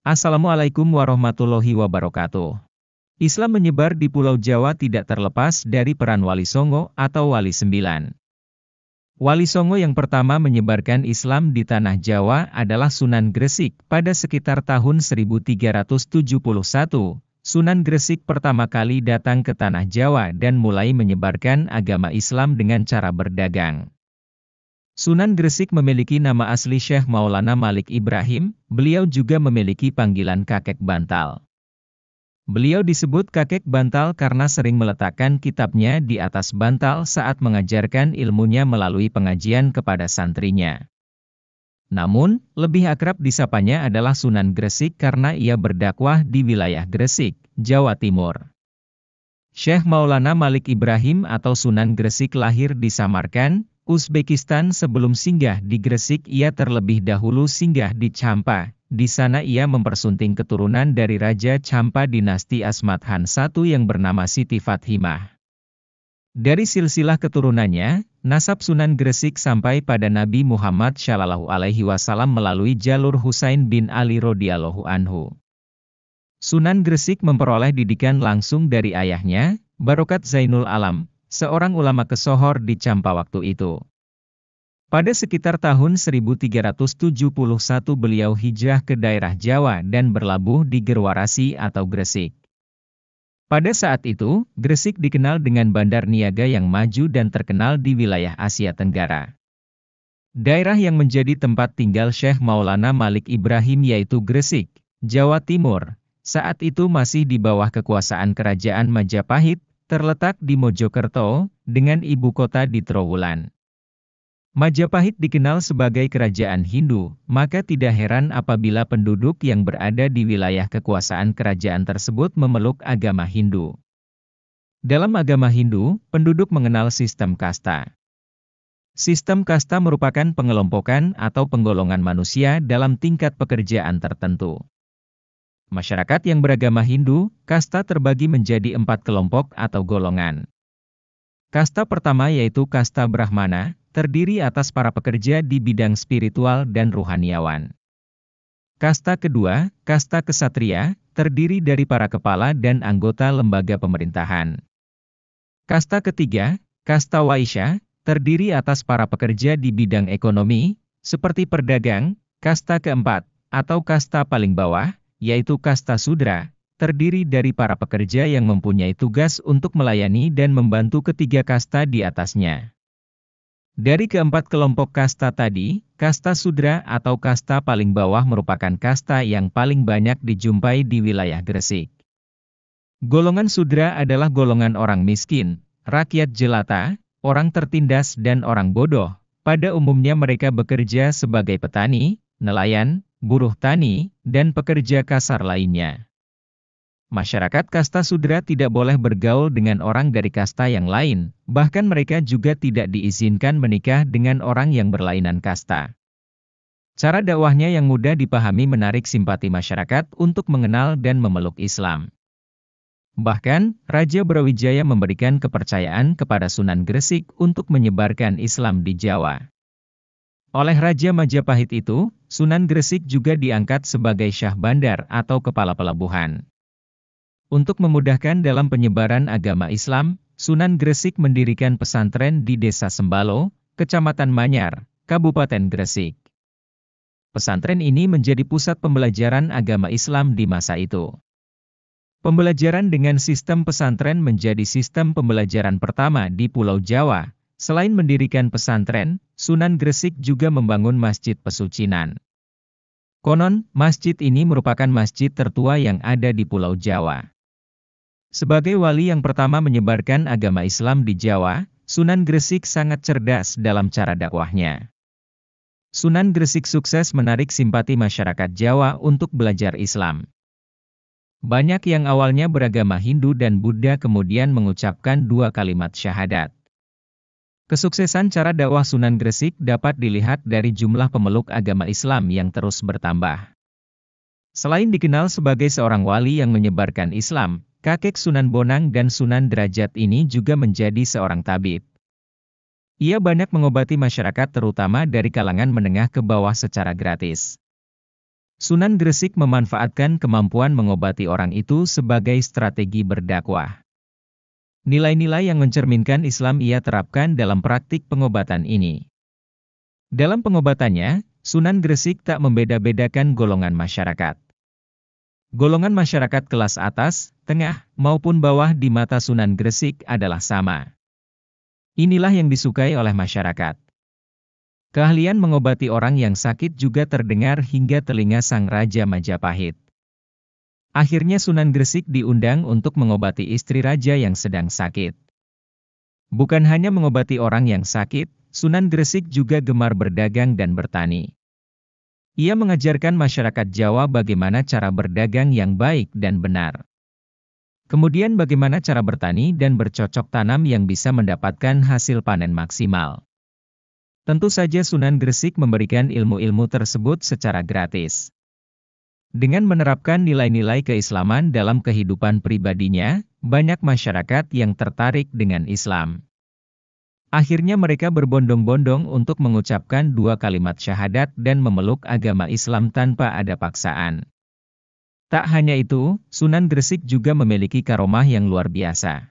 Assalamualaikum warahmatullahi wabarakatuh. Islam menyebar di Pulau Jawa tidak terlepas dari peran Wali Songo atau Wali Sembilan. Wali Songo yang pertama menyebarkan Islam di Tanah Jawa adalah Sunan Gresik pada sekitar tahun 1371. Sunan Gresik pertama kali datang ke Tanah Jawa dan mulai menyebarkan agama Islam dengan cara berdagang. Sunan Gresik memiliki nama asli Syekh Maulana Malik Ibrahim, beliau juga memiliki panggilan kakek bantal. Beliau disebut kakek bantal karena sering meletakkan kitabnya di atas bantal saat mengajarkan ilmunya melalui pengajian kepada santrinya. Namun, lebih akrab disapanya adalah Sunan Gresik karena ia berdakwah di wilayah Gresik, Jawa Timur. Syekh Maulana Malik Ibrahim atau Sunan Gresik lahir di Samarkand, Uzbekistan sebelum singgah di Gresik ia terlebih dahulu singgah di Champa. Di sana ia mempersunting keturunan dari Raja Champa dinasti Asmat Han I yang bernama Siti Fathimah. Dari silsilah keturunannya, nasab Sunan Gresik sampai pada Nabi Muhammad Shallallahu Alaihi Wasallam melalui jalur Husain bin Ali radhiyallahu anhu. Sunan Gresik memperoleh didikan langsung dari ayahnya, Barokat Zainul Alam, seorang ulama kesohor di Campa waktu itu. Pada sekitar tahun 1371 beliau hijrah ke daerah Jawa dan berlabuh di Gerwarasi atau Gresik. Pada saat itu, Gresik dikenal dengan bandar niaga yang maju dan terkenal di wilayah Asia Tenggara. Daerah yang menjadi tempat tinggal Syekh Maulana Malik Ibrahim yaitu Gresik, Jawa Timur, saat itu masih di bawah kekuasaan kerajaan Majapahit, terletak di Mojokerto, dengan ibu kota di Trowulan. Majapahit dikenal sebagai kerajaan Hindu, maka tidak heran apabila penduduk yang berada di wilayah kekuasaan kerajaan tersebut memeluk agama Hindu. Dalam agama Hindu, penduduk mengenal sistem kasta. Sistem kasta merupakan pengelompokan atau penggolongan manusia dalam tingkat pekerjaan tertentu. Masyarakat yang beragama Hindu, kasta terbagi menjadi empat kelompok atau golongan. Kasta pertama yaitu kasta Brahmana, terdiri atas para pekerja di bidang spiritual dan ruhaniawan. Kasta kedua, kasta kesatria, terdiri dari para kepala dan anggota lembaga pemerintahan. Kasta ketiga, kasta Waisya, terdiri atas para pekerja di bidang ekonomi, seperti perdagang. Kasta keempat, atau kasta paling bawah, yaitu kasta sudra, terdiri dari para pekerja yang mempunyai tugas untuk melayani dan membantu ketiga kasta di atasnya. Dari keempat kelompok kasta tadi, kasta sudra atau kasta paling bawah merupakan kasta yang paling banyak dijumpai di wilayah Gresik. Golongan sudra adalah golongan orang miskin, rakyat jelata, orang tertindas dan orang bodoh. Pada umumnya mereka bekerja sebagai petani, nelayan, buruh tani, dan pekerja kasar lainnya. Masyarakat kasta sudra tidak boleh bergaul dengan orang dari kasta yang lain, bahkan mereka juga tidak diizinkan menikah dengan orang yang berlainan kasta. Cara dakwahnya yang mudah dipahami menarik simpati masyarakat untuk mengenal dan memeluk Islam. Bahkan, Raja Brawijaya memberikan kepercayaan kepada Sunan Gresik untuk menyebarkan Islam di Jawa. Oleh Raja Majapahit itu, Sunan Gresik juga diangkat sebagai Syah Bandar atau Kepala Pelabuhan. Untuk memudahkan dalam penyebaran agama Islam, Sunan Gresik mendirikan pesantren di Desa Sembalo, Kecamatan Manyar, Kabupaten Gresik. Pesantren ini menjadi pusat pembelajaran agama Islam di masa itu. Pembelajaran dengan sistem pesantren menjadi sistem pembelajaran pertama di Pulau Jawa, Selain mendirikan pesantren, Sunan Gresik juga membangun Masjid Pesucinan. Konon, masjid ini merupakan masjid tertua yang ada di Pulau Jawa. Sebagai wali yang pertama menyebarkan agama Islam di Jawa, Sunan Gresik sangat cerdas dalam cara dakwahnya. Sunan Gresik sukses menarik simpati masyarakat Jawa untuk belajar Islam. Banyak yang awalnya beragama Hindu dan Buddha kemudian mengucapkan dua kalimat syahadat. Kesuksesan cara dakwah Sunan Gresik dapat dilihat dari jumlah pemeluk agama Islam yang terus bertambah. Selain dikenal sebagai seorang wali yang menyebarkan Islam, kakek Sunan Bonang dan Sunan Derajat ini juga menjadi seorang tabib. Ia banyak mengobati masyarakat terutama dari kalangan menengah ke bawah secara gratis. Sunan Gresik memanfaatkan kemampuan mengobati orang itu sebagai strategi berdakwah. Nilai-nilai yang mencerminkan Islam ia terapkan dalam praktik pengobatan ini. Dalam pengobatannya, Sunan Gresik tak membeda-bedakan golongan masyarakat. Golongan masyarakat kelas atas, tengah, maupun bawah di mata Sunan Gresik adalah sama. Inilah yang disukai oleh masyarakat. Keahlian mengobati orang yang sakit juga terdengar hingga telinga sang Raja Majapahit. Akhirnya Sunan Gresik diundang untuk mengobati istri raja yang sedang sakit. Bukan hanya mengobati orang yang sakit, Sunan Gresik juga gemar berdagang dan bertani. Ia mengajarkan masyarakat Jawa bagaimana cara berdagang yang baik dan benar. Kemudian bagaimana cara bertani dan bercocok tanam yang bisa mendapatkan hasil panen maksimal. Tentu saja Sunan Gresik memberikan ilmu-ilmu tersebut secara gratis. Dengan menerapkan nilai-nilai keislaman dalam kehidupan pribadinya, banyak masyarakat yang tertarik dengan Islam. Akhirnya mereka berbondong-bondong untuk mengucapkan dua kalimat syahadat dan memeluk agama Islam tanpa ada paksaan. Tak hanya itu, Sunan Gresik juga memiliki karomah yang luar biasa.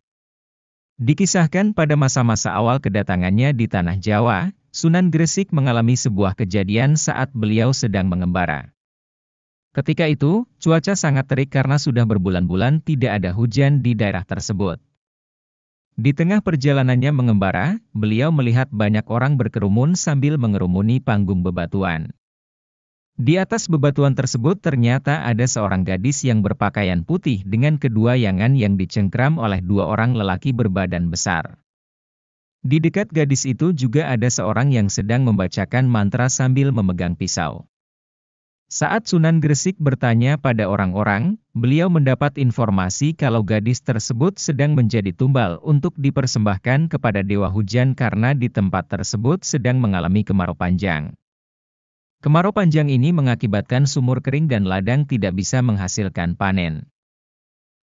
Dikisahkan pada masa-masa awal kedatangannya di Tanah Jawa, Sunan Gresik mengalami sebuah kejadian saat beliau sedang mengembara. Ketika itu, cuaca sangat terik karena sudah berbulan-bulan tidak ada hujan di daerah tersebut. Di tengah perjalanannya mengembara, beliau melihat banyak orang berkerumun sambil mengerumuni panggung bebatuan. Di atas bebatuan tersebut ternyata ada seorang gadis yang berpakaian putih dengan kedua yangan yang dicengkram oleh dua orang lelaki berbadan besar. Di dekat gadis itu juga ada seorang yang sedang membacakan mantra sambil memegang pisau. Saat Sunan Gresik bertanya pada orang-orang, beliau mendapat informasi kalau gadis tersebut sedang menjadi tumbal untuk dipersembahkan kepada Dewa Hujan karena di tempat tersebut sedang mengalami kemarau panjang. Kemarau panjang ini mengakibatkan sumur kering dan ladang tidak bisa menghasilkan panen.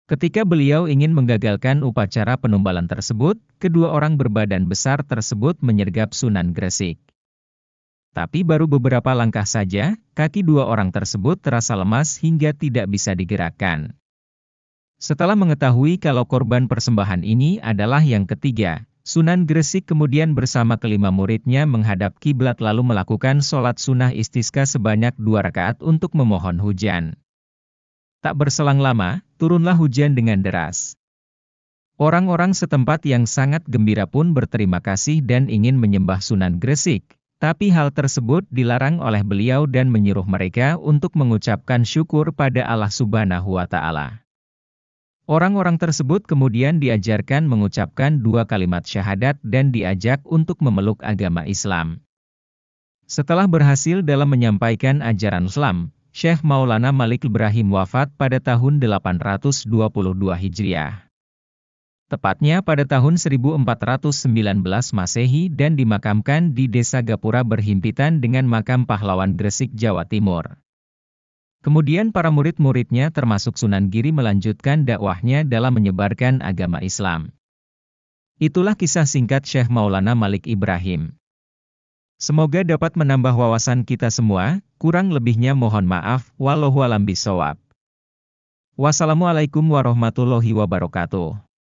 Ketika beliau ingin menggagalkan upacara penumbalan tersebut, kedua orang berbadan besar tersebut menyergap Sunan Gresik. Tapi baru beberapa langkah saja, kaki dua orang tersebut terasa lemas hingga tidak bisa digerakkan. Setelah mengetahui kalau korban persembahan ini adalah yang ketiga, Sunan Gresik kemudian bersama kelima muridnya menghadap kiblat lalu melakukan sholat sunnah istisqa sebanyak dua rakaat untuk memohon hujan. Tak berselang lama, turunlah hujan dengan deras. Orang-orang setempat yang sangat gembira pun berterima kasih dan ingin menyembah Sunan Gresik, tapi hal tersebut dilarang oleh beliau dan menyuruh mereka untuk mengucapkan syukur pada Allah Subhanahu wa Ta'ala. Orang-orang tersebut kemudian diajarkan mengucapkan dua kalimat syahadat dan diajak untuk memeluk agama Islam. Setelah berhasil dalam menyampaikan ajaran Islam, Syekh Maulana Malik Ibrahim wafat pada tahun 822 Hijriah tepatnya pada tahun 1419 Masehi dan dimakamkan di Desa Gapura berhimpitan dengan makam pahlawan Gresik, Jawa Timur. Kemudian para murid-muridnya termasuk Sunan Giri melanjutkan dakwahnya dalam menyebarkan agama Islam. Itulah kisah singkat Syekh Maulana Malik Ibrahim. Semoga dapat menambah wawasan kita semua, kurang lebihnya mohon maaf, walau bisawab. Wassalamualaikum warahmatullahi wabarakatuh.